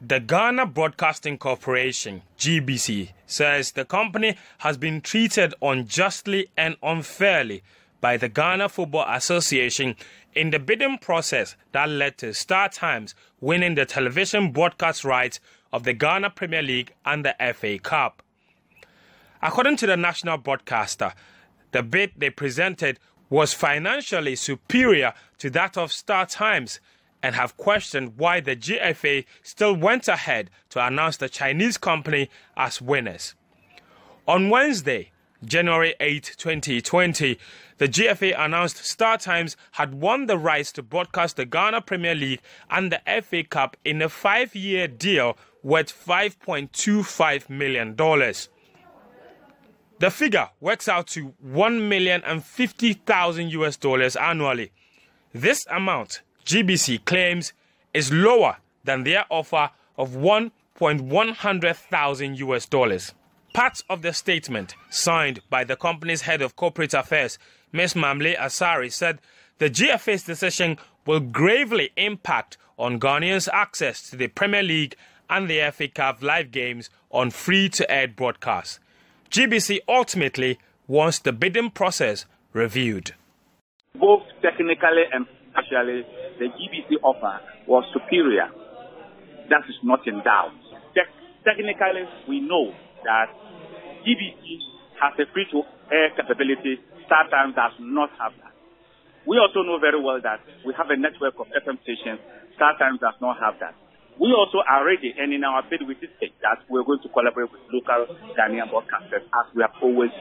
The Ghana Broadcasting Corporation, GBC, says the company has been treated unjustly and unfairly by the Ghana Football Association in the bidding process that led to StarTimes winning the television broadcast rights of the Ghana Premier League and the FA Cup. According to the national broadcaster, the bid they presented was financially superior to that of StarTimes and have questioned why the GFA still went ahead to announce the Chinese company as winners. On Wednesday, January 8, 2020, the GFA announced StarTimes had won the rights to broadcast the Ghana Premier League and the FA Cup in a five year deal worth $5.25 million. The figure works out to 1,050,000 US dollars annually. This amount GBC claims is lower than their offer of 1.100,000 US dollars. Part of the statement signed by the company's head of corporate affairs, Ms. Mamle Asari, said the GFA's decision will gravely impact on Ghanaians' access to the Premier League and the FA Cup live games on free to air broadcasts. GBC ultimately wants the bidding process reviewed. Both technically and actually the GBC offer was superior. That is not in doubt. Te- technically, we know that GBC has a free to air capability, StarTimes does not have that. We also know very well that we have a network of FM stations, StarTimes does not have that. We also are ready, and in our bid, we state that we're going to collaborate with local Ghanaian broadcasters as we have always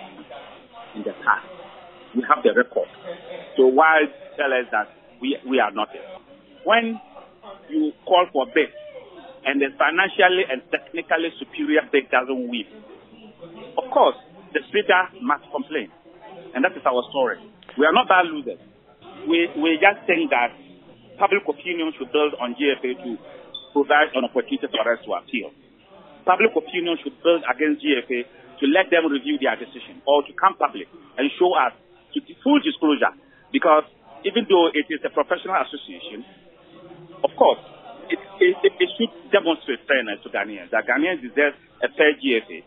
in the past. We have the record. So why tell us that we, we are not. When you call for bid and the financially and technically superior bid doesn't win, of course, the speaker must complain. And that is our story. We are not bad losers. We, we just think that public opinion should build on GFA to provide an opportunity for us to appeal. Public opinion should build against GFA to let them review their decision or to come public and show us to full disclosure because even though it is a professional association, of course, it, it, it should demonstrate fairness to Ghanaians. That Ghanaians deserve a fair GFA.